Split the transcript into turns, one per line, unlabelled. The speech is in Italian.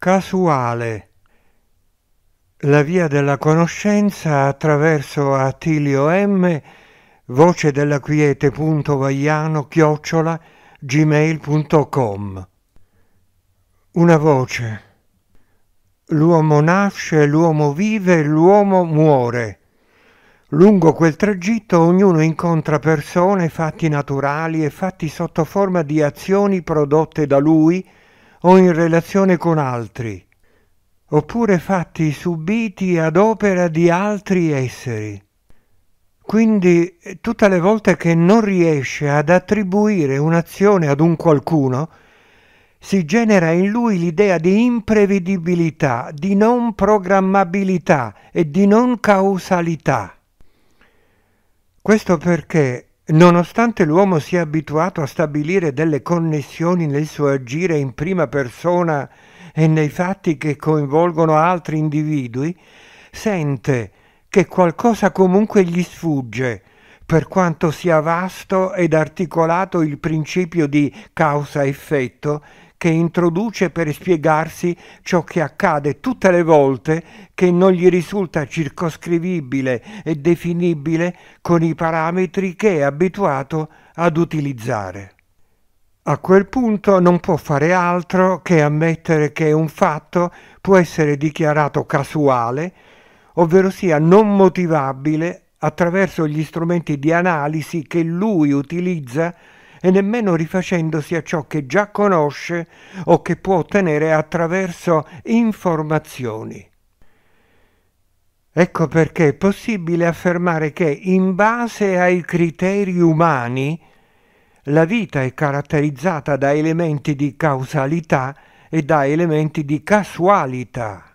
Casuale. La via della conoscenza attraverso Attilio M, voce della quiete.vaiano chiocciola gmail.com. Una voce. L'uomo nasce, l'uomo vive, l'uomo muore. Lungo quel tragitto ognuno incontra persone, fatti naturali e fatti sotto forma di azioni prodotte da lui, o in relazione con altri, oppure fatti subiti ad opera di altri esseri. Quindi tutte le volte che non riesce ad attribuire un'azione ad un qualcuno, si genera in lui l'idea di imprevedibilità, di non programmabilità e di non causalità. Questo perché Nonostante l'uomo sia abituato a stabilire delle connessioni nel suo agire in prima persona e nei fatti che coinvolgono altri individui, sente che qualcosa comunque gli sfugge, per quanto sia vasto ed articolato il principio di causa-effetto che introduce per spiegarsi ciò che accade tutte le volte che non gli risulta circoscrivibile e definibile con i parametri che è abituato ad utilizzare. A quel punto non può fare altro che ammettere che un fatto può essere dichiarato casuale, ovvero sia non motivabile attraverso gli strumenti di analisi che lui utilizza e nemmeno rifacendosi a ciò che già conosce o che può ottenere attraverso informazioni. Ecco perché è possibile affermare che in base ai criteri umani la vita è caratterizzata da elementi di causalità e da elementi di casualità.